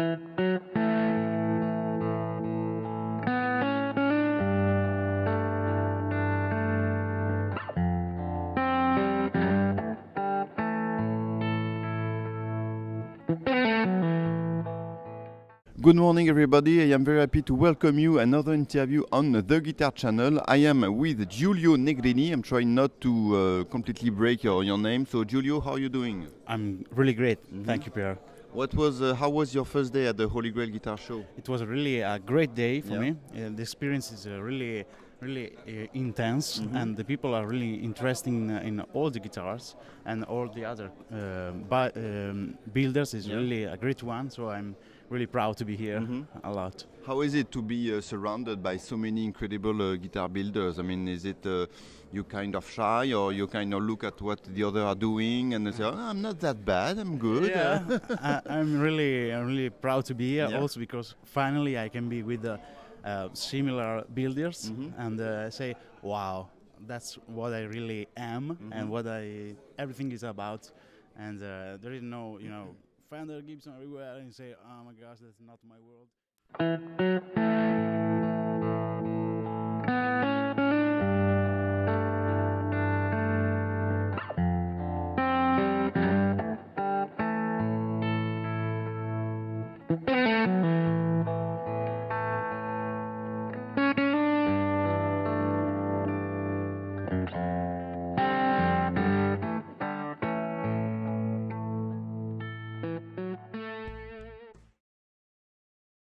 Good morning, everybody. I am very happy to welcome you another interview on the Guitar Channel. I am with Giulio Negrini. I'm trying not to uh, completely break your, your name. So, Giulio, how are you doing? I'm really great. Mm-hmm. Thank you, Pierre. What was? Uh, how was your first day at the Holy Grail Guitar Show? It was really a great day for Yeah. me. Uh, the experience is uh, really, really uh, intense, Mm-hmm. and the people are really interested in, uh, in all the guitars and all the other uh, bu- um, builders. is Yeah. really a great one. So I'm really proud to be here Mhm. a lot. How is it to be uh, surrounded by so many incredible uh, guitar builders? I mean, is it uh, you kind of shy, or you kind of look at what the other are doing and they say, oh, "I'm not that bad. I'm good." Yeah, I, I'm really, I'm really proud to be here. Yeah. Also because finally I can be with uh, uh, similar builders Mhm. and uh, say, "Wow, that's what I really am Mhm. and what I everything is about." And uh, there is no, you know, Fender Gibson everywhere, and you say, "Oh my gosh, that's not my world."